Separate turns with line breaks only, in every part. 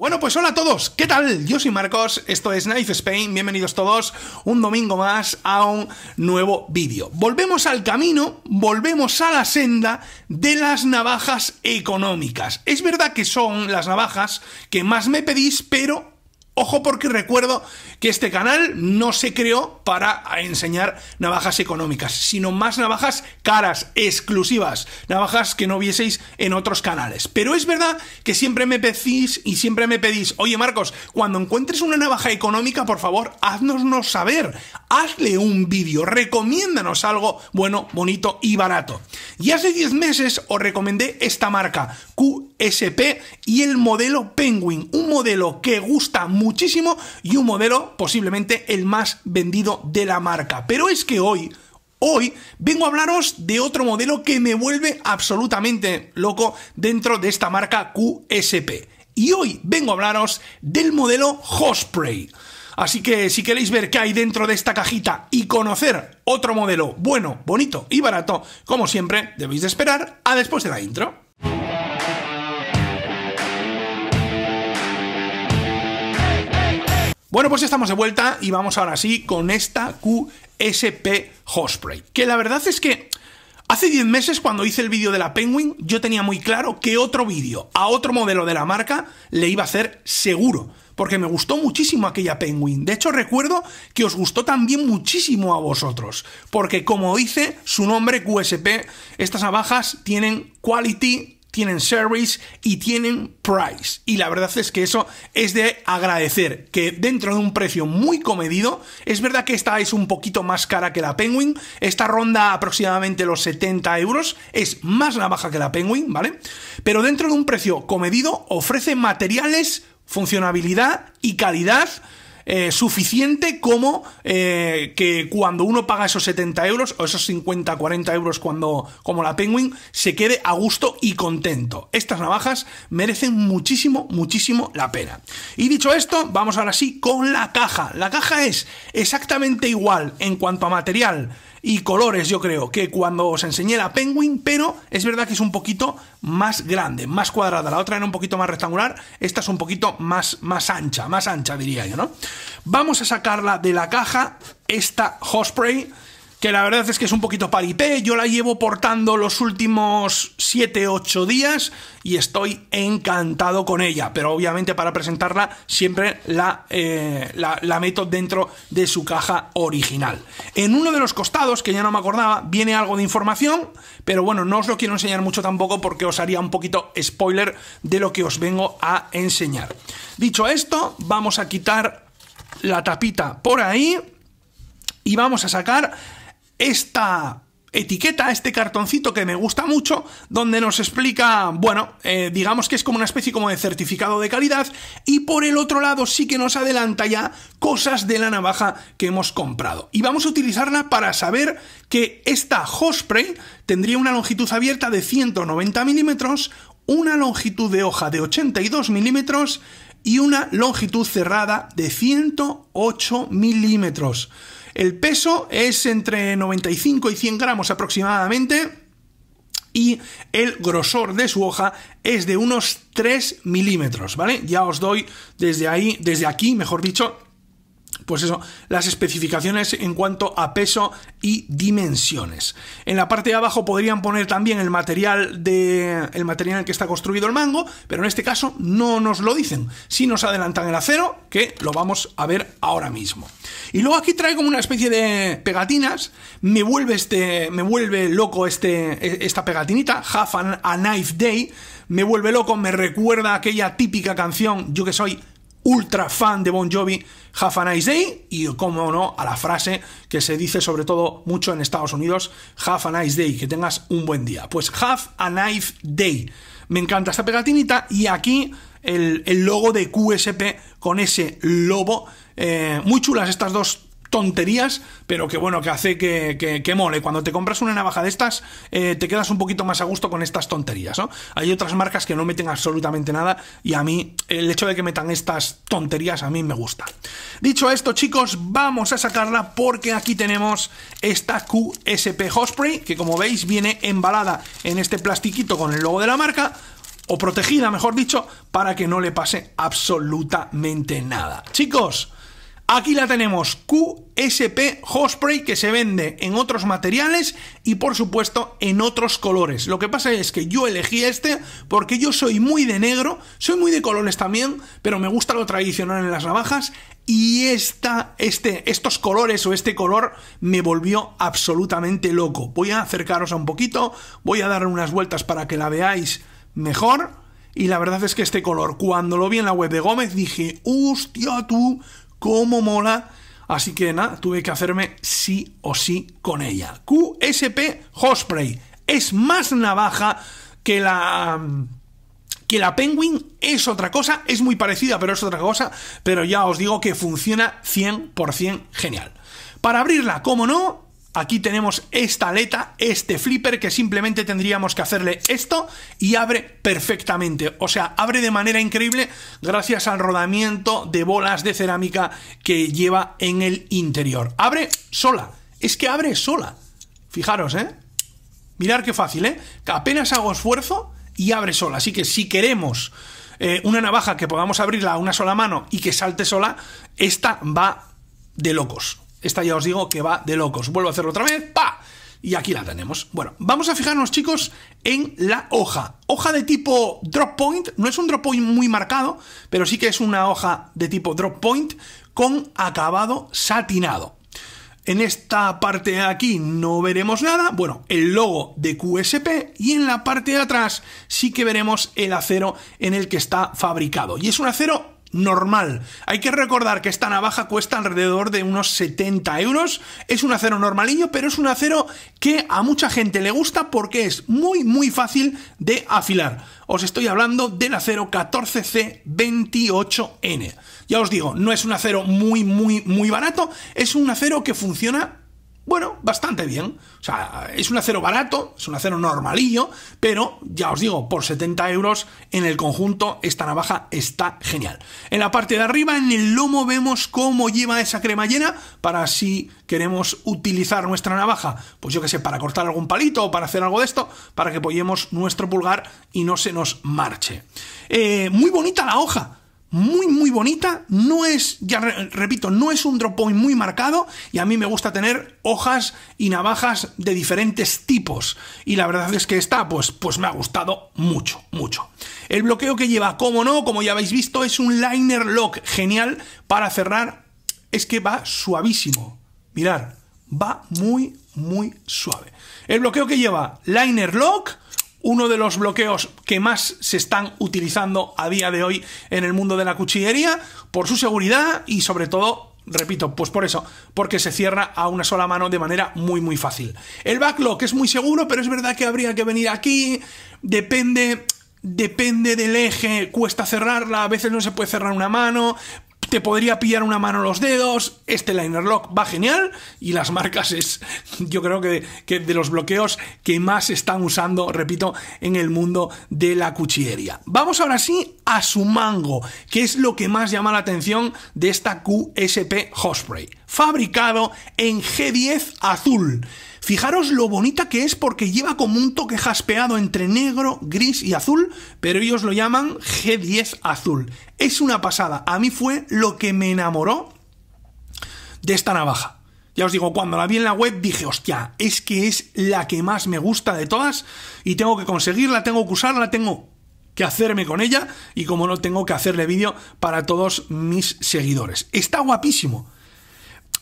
Bueno, pues hola a todos, ¿qué tal? Yo soy Marcos, esto es Knife Spain, bienvenidos todos un domingo más a un nuevo vídeo. Volvemos al camino, volvemos a la senda de las navajas económicas. Es verdad que son las navajas que más me pedís, pero Ojo porque recuerdo que este canal no se creó para enseñar navajas económicas, sino más navajas caras, exclusivas, navajas que no vieseis en otros canales. Pero es verdad que siempre me pedís y siempre me pedís, oye Marcos, cuando encuentres una navaja económica, por favor, haznosnos saber, hazle un vídeo, recomiéndanos algo bueno, bonito y barato. Y hace 10 meses os recomendé esta marca, QSP, y el modelo Penguin, un modelo que gusta muchísimo y un modelo posiblemente el más vendido de la marca. Pero es que hoy... Hoy vengo a hablaros de otro modelo que me vuelve absolutamente loco dentro de esta marca QSP. Y hoy vengo a hablaros del modelo Hospray. Así que si queréis ver qué hay dentro de esta cajita y conocer otro modelo bueno, bonito y barato, como siempre, debéis de esperar a después de la intro. Bueno, pues estamos de vuelta y vamos ahora sí con esta QSP Hospray. Que la verdad es que hace 10 meses cuando hice el vídeo de la Penguin yo tenía muy claro que otro vídeo a otro modelo de la marca le iba a hacer seguro. Porque me gustó muchísimo aquella Penguin. De hecho, recuerdo que os gustó también muchísimo a vosotros. Porque como dice su nombre QSP, estas navajas tienen quality tienen service y tienen price. Y la verdad es que eso es de agradecer, que dentro de un precio muy comedido, es verdad que esta es un poquito más cara que la Penguin, esta ronda aproximadamente los 70 euros, es más la baja que la Penguin, ¿vale? Pero dentro de un precio comedido ofrece materiales, funcionabilidad y calidad eh, suficiente como eh, que cuando uno paga esos 70 euros o esos 50, 40 euros cuando, como la Penguin, se quede a gusto y contento. Estas navajas merecen muchísimo, muchísimo la pena. Y dicho esto, vamos ahora sí con la caja. La caja es exactamente igual en cuanto a material y colores, yo creo, que cuando os enseñé la Penguin, pero es verdad que es un poquito más grande, más cuadrada. La otra era un poquito más rectangular, esta es un poquito más, más ancha, más ancha diría yo, ¿no? Vamos a sacarla de la caja, esta Hospray que la verdad es que es un poquito paripé, yo la llevo portando los últimos 7-8 días y estoy encantado con ella, pero obviamente para presentarla siempre la, eh, la, la, meto dentro de su caja original. En uno de los costados, que ya no me acordaba, viene algo de información, pero bueno, no os lo quiero enseñar mucho tampoco porque os haría un poquito spoiler de lo que os vengo a enseñar. Dicho esto, vamos a quitar la tapita por ahí y vamos a sacar esta etiqueta, este cartoncito que me gusta mucho, donde nos explica, bueno, eh, digamos que es como una especie como de certificado de calidad, y por el otro lado sí que nos adelanta ya cosas de la navaja que hemos comprado. Y vamos a utilizarla para saber que esta Hospray tendría una longitud abierta de 190 milímetros, una longitud de hoja de 82 milímetros y una longitud cerrada de 108 milímetros. El peso es entre 95 y 100 gramos aproximadamente y el grosor de su hoja es de unos 3 milímetros, ¿vale? Ya os doy desde ahí, desde aquí, mejor dicho, pues eso, las especificaciones en cuanto a peso y dimensiones. En la parte de abajo podrían poner también el material de el material en que está construido el mango, pero en este caso no nos lo dicen. Si nos adelantan el acero, que lo vamos a ver ahora mismo. Y luego aquí trae como una especie de pegatinas, me vuelve este me vuelve loco este esta pegatinita, Half a Knife Day, me vuelve loco, me recuerda aquella típica canción, yo que soy ultra fan de Bon Jovi, Have a Nice Day, y como no, a la frase que se dice sobre todo mucho en Estados Unidos, Have a Nice Day, que tengas un buen día. Pues Have a Nice Day. Me encanta esta pegatinita y aquí el, logo de QSP con ese lobo. Eh, muy chulas estas dos tonterías, pero que bueno, que hace que, que, mole. Cuando te compras una navaja de estas, eh, te quedas un poquito más a gusto con estas tonterías, ¿no? Hay otras marcas que no meten absolutamente nada y a mí el hecho de que metan estas tonterías a mí me gusta. Dicho esto, chicos, vamos a sacarla porque aquí tenemos esta QSP Hospray, que como veis viene embalada en este plastiquito con el logo de la marca o protegida, mejor dicho, para que no le pase absolutamente nada. Chicos, Aquí la tenemos, QSP Hostspray que se vende en otros materiales y por supuesto en otros colores. Lo que pasa es que yo elegí este porque yo soy muy de negro, soy muy de colores también, pero me gusta lo tradicional en las navajas y esta, este, estos colores o este color me volvió absolutamente loco. Voy a acercaros a un poquito, voy a dar unas vueltas para que la veáis mejor. Y la verdad es que este color, cuando lo vi en la web de Gómez, dije, hostia tú, cómo mola. Así que nada, tuve que hacerme sí o sí con ella. QSP Hostspray. Es más navaja que la que la Penguin es otra cosa, es muy parecida, pero es otra cosa, pero ya os digo que funciona 100% genial. Para abrirla, como no, Aquí tenemos esta aleta, este flipper, que simplemente tendríamos que hacerle esto y abre perfectamente. O sea, abre de manera increíble gracias al rodamiento de bolas de cerámica que lleva en el interior. Abre sola. Es que abre sola. Fijaros, ¿eh? Mirar qué fácil, ¿eh? Que apenas hago esfuerzo y abre sola. Así que si queremos eh, una navaja que podamos abrirla a una sola mano y que salte sola, esta va de locos. Esta ya os digo que va de locos. Vuelvo a hacerlo otra vez. ¡Pa! Y aquí la tenemos. Bueno, vamos a fijarnos, chicos, en la hoja. Hoja de tipo drop point. No es un drop point muy marcado, pero sí que es una hoja de tipo drop point con acabado satinado. En esta parte de aquí no veremos nada, bueno, el logo de QSP y en la parte de atrás sí que veremos el acero en el que está fabricado. Y es un acero normal. Hay que recordar que esta navaja cuesta alrededor de unos 70 euros. Es un acero normalillo, pero es un acero que a mucha gente le gusta porque es muy, muy fácil de afilar. Os estoy hablando del acero 14C28N. Ya os digo, no es un acero muy, muy, muy barato. Es un acero que funciona bueno, bastante bien. O sea, es un acero barato, es un acero normalillo, pero ya os digo, por 70 euros en el conjunto esta navaja está genial. En la parte de arriba, en el lomo, vemos cómo lleva esa cremallera para si queremos utilizar nuestra navaja, pues yo que sé, para cortar algún palito o para hacer algo de esto, para que apoyemos nuestro pulgar y no se nos marche. Eh, muy bonita la hoja muy muy bonita, no es, ya repito, no es un drop point muy marcado y a mí me gusta tener hojas y navajas de diferentes tipos y la verdad es que esta pues, pues me ha gustado mucho, mucho. El bloqueo que lleva, como no, como ya habéis visto, es un liner lock genial para cerrar, es que va suavísimo, mirar, va muy muy suave. El bloqueo que lleva liner lock uno de los bloqueos que más se están utilizando a día de hoy en el mundo de la cuchillería por su seguridad y sobre todo repito, pues por eso, porque se cierra a una sola mano de manera muy muy fácil. El backlock es muy seguro, pero es verdad que habría que venir aquí, depende depende del eje, cuesta cerrarla, a veces no se puede cerrar una mano, te podría pillar una mano los dedos, este liner lock va genial y las marcas es, yo creo que, de los bloqueos que más están usando, repito, en el mundo de la cuchillería. Vamos ahora sí a su mango, que es lo que más llama la atención de esta QSP Hotspray, fabricado en G10 azul. Fijaros lo bonita que es porque lleva como un toque jaspeado entre negro, gris y azul, pero ellos lo llaman G10 azul. Es una pasada. A mí fue lo que me enamoró de esta navaja. Ya os digo, cuando la vi en la web dije, hostia, es que es la que más me gusta de todas y tengo que conseguirla, tengo que usarla, tengo que hacerme con ella y como no tengo que hacerle vídeo para todos mis seguidores. Está guapísimo.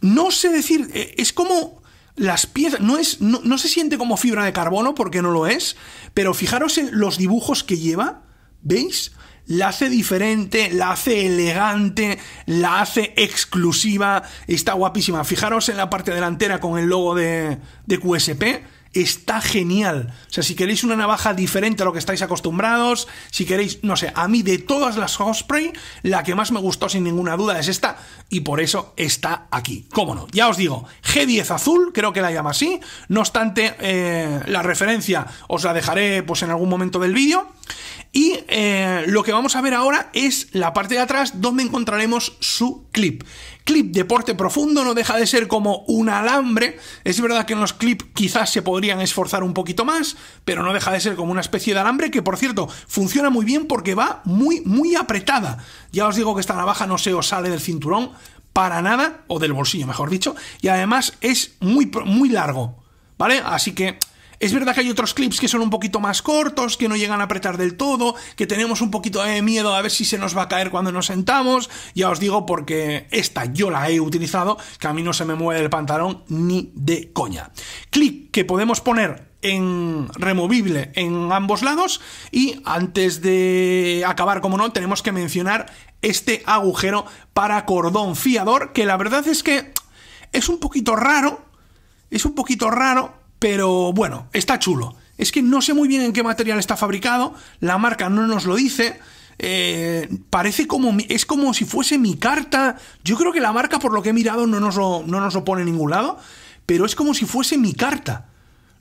No sé decir, eh, es como las piezas, no, es, no, se siente como fibra de carbono porque no lo es, pero fijaros en los dibujos que lleva, ¿veis? La hace diferente, la hace elegante, la hace exclusiva, está guapísima. Fijaros en la parte delantera con el logo de, de QSP está genial. O sea, si queréis una navaja diferente a lo que estáis acostumbrados, si queréis, no sé, a mí de todas las Osprey, la que más me gustó sin ninguna duda es esta y por eso está aquí. ¿Cómo no? Ya os digo, G10 azul, creo que la llama así. No obstante, eh, la referencia os la dejaré pues en algún momento del vídeo. Eh, lo que vamos a ver ahora es la parte de atrás donde encontraremos su clip. Clip de porte profundo no deja de ser como un alambre. Es verdad que en los clips quizás se podrían esforzar un poquito más, pero no deja de ser como una especie de alambre que, por cierto, funciona muy bien porque va muy, muy apretada. Ya os digo que esta navaja no se os sale del cinturón para nada, o del bolsillo, mejor dicho, y además es muy, muy largo. ¿Vale? Así que es verdad que hay otros clips que son un poquito más cortos, que no llegan a apretar del todo, que tenemos un poquito de miedo a ver si se nos va a caer cuando nos sentamos. Ya os digo porque esta yo la he utilizado, que a mí no se me mueve el pantalón ni de coña. Clip que podemos poner en removible en ambos lados y antes de acabar como no tenemos que mencionar este agujero para cordón fiador que la verdad es que es un poquito raro es un poquito raro pero bueno, está chulo. Es que no sé muy bien en qué material está fabricado, la marca no nos lo dice. Eh, parece como es como si fuese mi carta. Yo creo que la marca, por lo que he mirado, no nos no nos lo pone en ningún lado, pero es como si fuese mi carta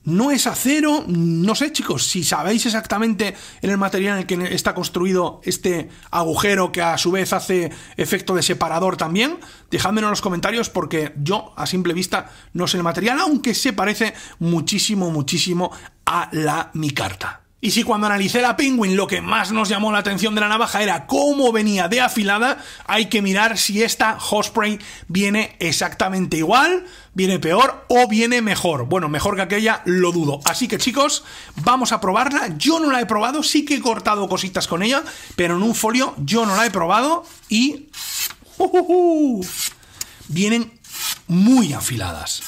no es acero, no sé chicos, si sabéis exactamente en el material en el que está construido este agujero que a su vez hace efecto de separador también, dejádmelo en los comentarios porque yo a simple vista no sé el material, aunque se parece muchísimo, muchísimo a la mi carta. Y si cuando analicé la Penguin lo que más nos llamó la atención de la navaja era cómo venía de afilada, hay que mirar si esta Osprey viene exactamente igual, viene peor o viene mejor. Bueno, mejor que aquella lo dudo. Así que chicos, vamos a probarla. Yo no la he probado, sí que he cortado cositas con ella, pero en un folio yo no la he probado y... Vienen muy afiladas.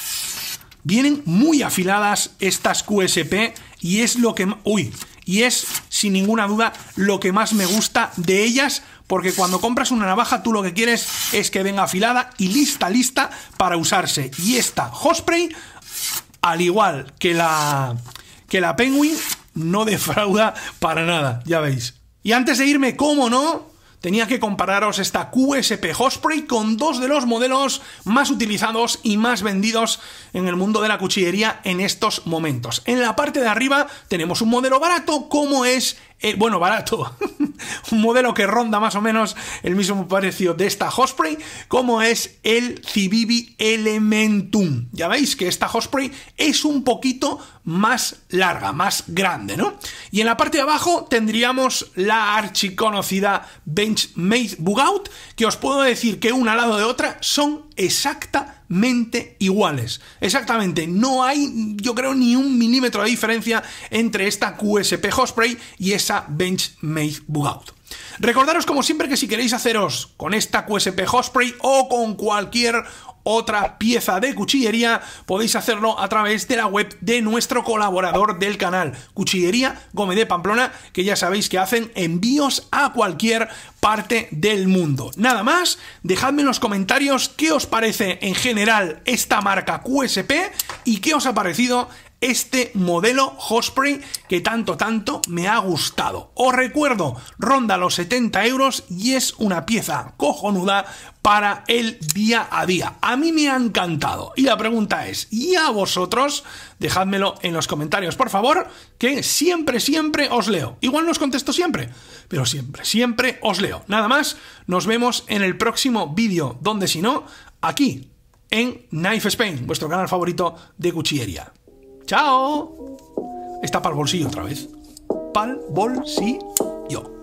Vienen muy afiladas estas QSP y es lo que... Uy, y es sin ninguna duda lo que más me gusta de ellas porque cuando compras una navaja tú lo que quieres es que venga afilada y lista, lista para usarse. Y esta Osprey, al igual que la, que la Penguin, no defrauda para nada, ya veis. Y antes de irme, ¿cómo no? Tenía que compararos esta QSP Osprey con dos de los modelos más utilizados y más vendidos en el mundo de la cuchillería en estos momentos. En la parte de arriba tenemos un modelo barato como es eh, bueno, barato, un modelo que ronda más o menos el mismo precio de esta Osprey, como es el Cibibi Elementum. Ya veis que esta Osprey es un poquito más larga, más grande, ¿no? Y en la parte de abajo tendríamos la archiconocida Benchmade Bugout, que os puedo decir que una al lado de otra son exactamente iguales. Exactamente, no hay, yo creo, ni un milímetro de diferencia entre esta QSP Osprey y esa Benchmade Bugout. Recordaros como siempre que si queréis haceros con esta QSP Osprey o con cualquier otra pieza de cuchillería, podéis hacerlo a través de la web de nuestro colaborador del canal, Cuchillería Gómez de Pamplona, que ya sabéis que hacen envíos a cualquier parte del mundo. Nada más, dejadme en los comentarios qué os parece en general esta marca QSP y qué os ha parecido este modelo Osprey que tanto, tanto me ha gustado. Os recuerdo, ronda los 70 euros y es una pieza cojonuda para el día a día. A mí me ha encantado. Y la pregunta es, ¿y a vosotros? Dejádmelo en los comentarios, por favor, que siempre, siempre os leo. Igual no os contesto siempre, pero siempre, siempre os leo. Nada más, nos vemos en el próximo vídeo, donde si no, aquí, en Knife Spain, vuestro canal favorito de cuchillería. ¡Chao! Está para el bolsillo otra vez. Pal bolsillo.